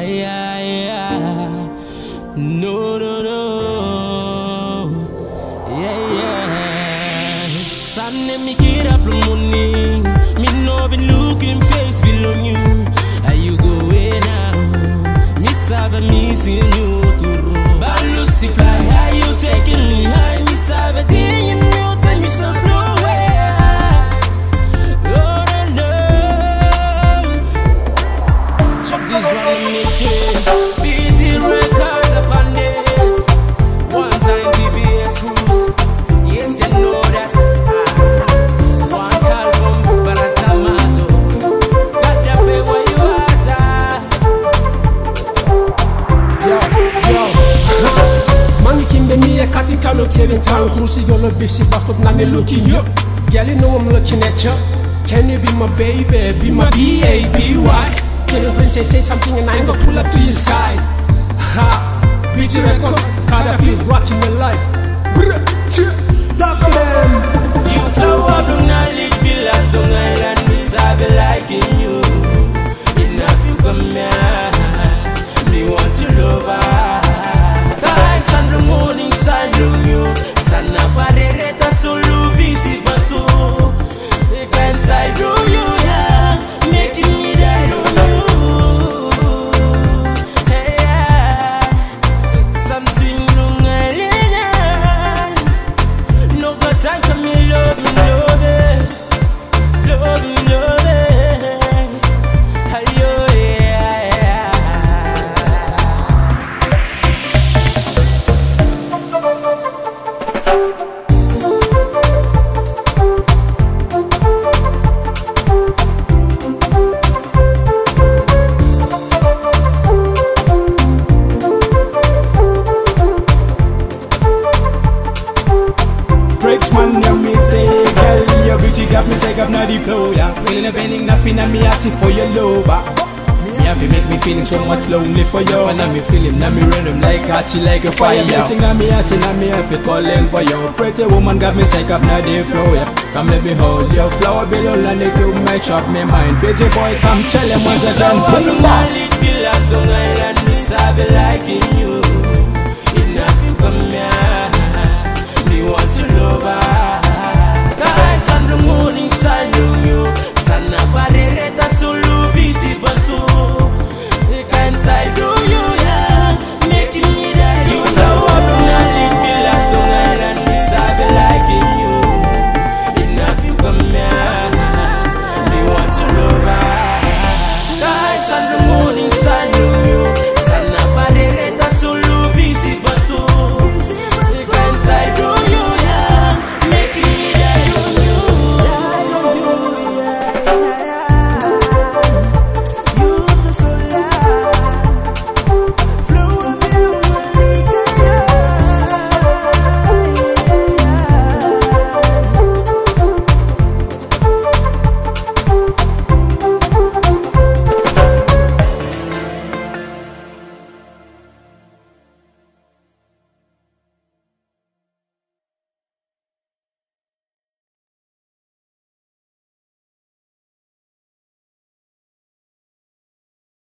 Ay, ay. No, no, no. Yeah, yeah. Sunday me get up the kano Kavieng Town. Cruise yolo bisi bus stop na me looking yo Girl you know I'm looking at you. Can you be my baby, be my B-A-B-Y Can you princess say something and I ain't gonna pull up to your side? Ha, bitch record, cause I feel rocking your life. Brr, ch- Talk Drakes Mahn, yeah, me say, girl, your beauty got me sick of naughty flow, yeah. Feeling a bending, nothing, and me asking for your love, ah. Me have to make me feeling so much lonely for you. And I'm feeling, now me rhythm like hotty like a fire. Dancing on me hotty, now me to calling for you. Pretty woman got me sick of naughty flow, yeah. Come let me hold your flower below and they do my shop me mind. Pretty boy, come tell him once again, Flow put up them in on knowledge, villas, Long Island, we sabe liking you